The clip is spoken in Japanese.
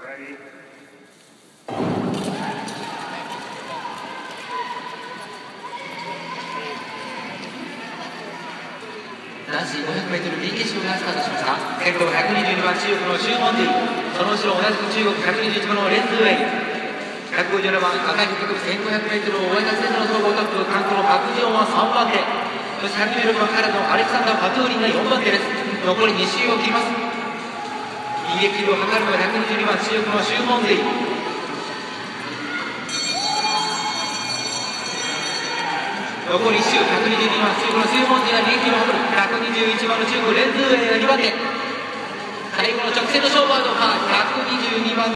男子 500mP 決勝がスタートしました先頭122番中国のシューモンディその後ろ同じく中国121番のレンズウェイ。157番赤い国 1500m を終えた全ての総合トップ韓国のパク・ジオンは3番手。そして126番カナダのアレクサンダー・パトゥーリンが4番手です。残り2周を切ります。逃げ切りを図るのは122中国のシューモンディ残り1周122番中国の水門寺が逃げ切りを図る121番の中国レンズウェイが2番手最後の直線の勝負はどうか。122番。